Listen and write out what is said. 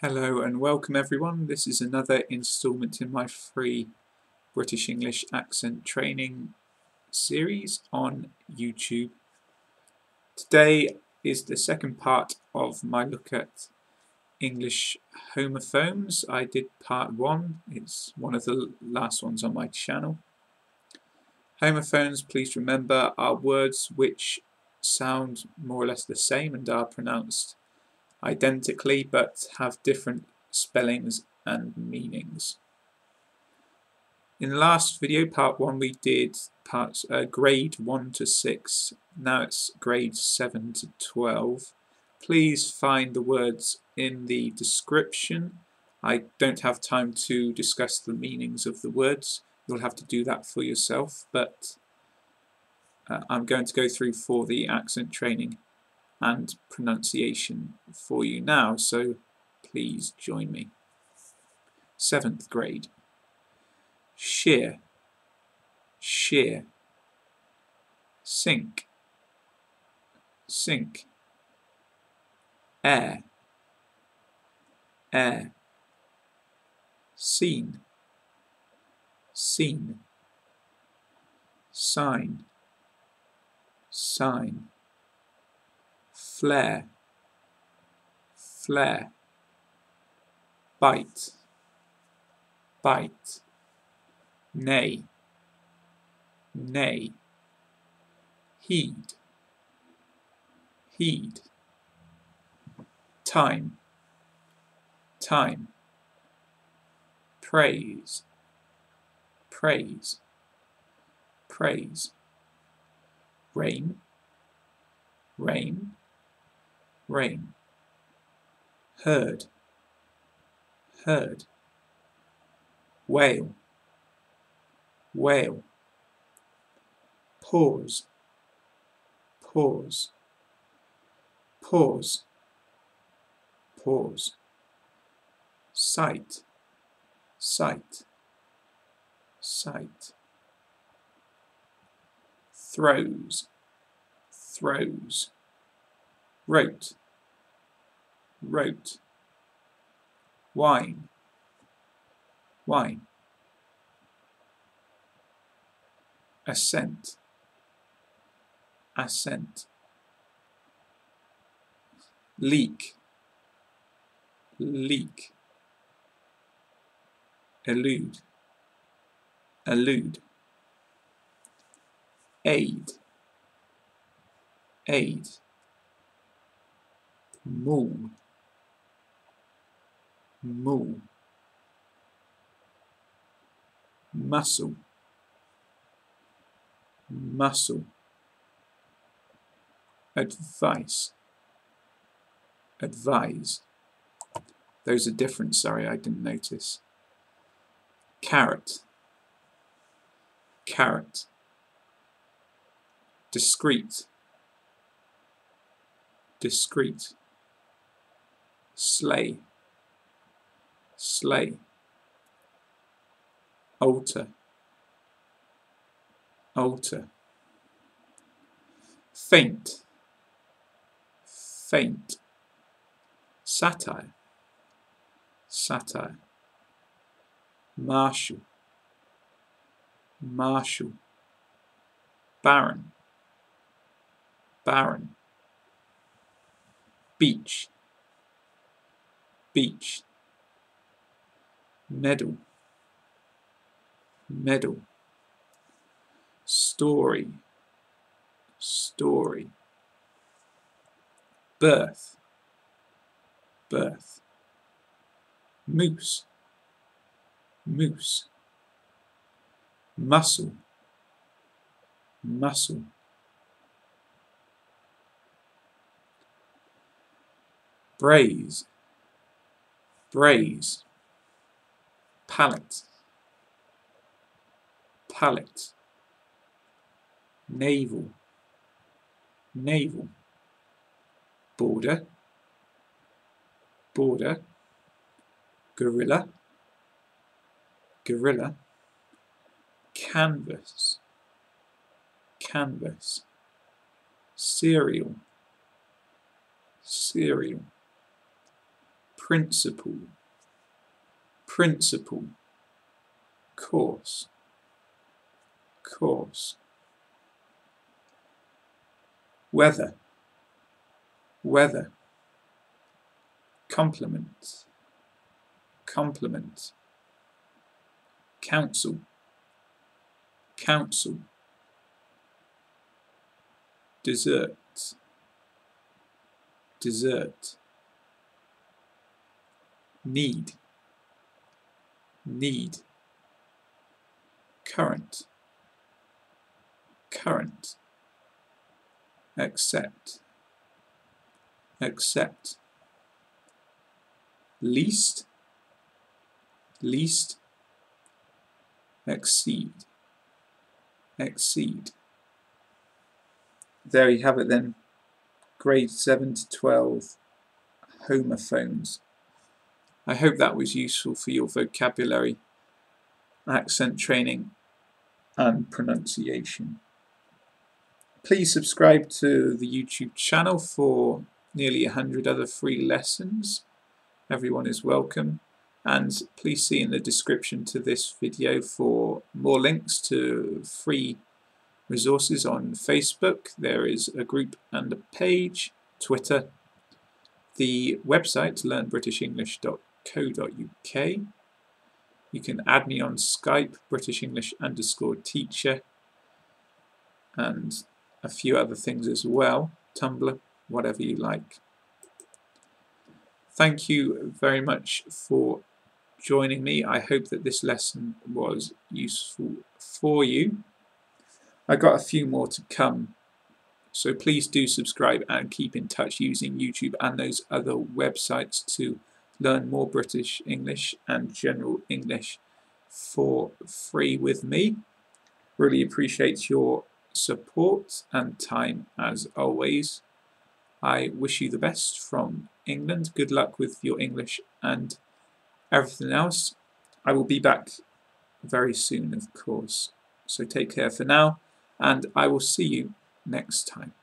Hello and welcome everyone. This is another instalment in my free British English accent training series on YouTube. Today is the second part of my look at English homophones. I did part one, it's one of the last ones on my channel. Homophones, please remember, are words which sound more or less the same and are pronounced identically but have different spellings and meanings. In the last video, part 1, we did parts uh, grade 1 to 6, now it's grade 7 to 12. Please find the words in the description. I don't have time to discuss the meanings of the words, you'll have to do that for yourself, but uh, I'm going to go through for the accent training and pronunciation for you now, so please join me. Seventh grade. Shear, shear. Sink, sink. Air, air. Scene, scene. Sign, sign flare, flare, bite, bite, nay, nay, heed, heed, time, time, praise, praise, praise, rain, rain, rain. Heard, heard. Whale, whale. Pause, pause. Pause, pause. Sight, sight, sight. Throws, throws wrote, wrote, wine, wine, Ascent. Ascent. leak, leak, elude, elude, aid, aid moo moo muscle. Muscle. Advice. Advise. Those are different sorry I didn't notice. Carrot. Carrot. Discreet. Discreet slay, slay, alter, alter, faint, faint, satire, satire, martial, martial, barren, barren, beach, beach medal. Medal. Story. Story. Birth. Birth. Moose. Moose. Muscle. Muscle. Braise braise, palette, palette, navel, navel, border, border, gorilla, gorilla, canvas, canvas, cereal, cereal principle, principle, course, course, weather, weather, complement, complement, council, council, dessert, dessert, need, need, current, current, accept, accept, least, least, exceed, exceed. There you have it then, grade 7 to 12 homophones. I hope that was useful for your vocabulary, accent training and pronunciation. Please subscribe to the YouTube channel for nearly 100 other free lessons. Everyone is welcome. And please see in the description to this video for more links to free resources on Facebook. There is a group and a page, Twitter, the website learnbritishenglish.co.uk. You can add me on Skype, British English underscore teacher, and a few other things as well, Tumblr, whatever you like. Thank you very much for joining me. I hope that this lesson was useful for you. I got a few more to come, so please do subscribe and keep in touch using YouTube and those other websites to learn more British English and general English for free with me. Really appreciate your support and time as always. I wish you the best from England. Good luck with your English and everything else. I will be back very soon, of course. So take care for now, and I will see you next time.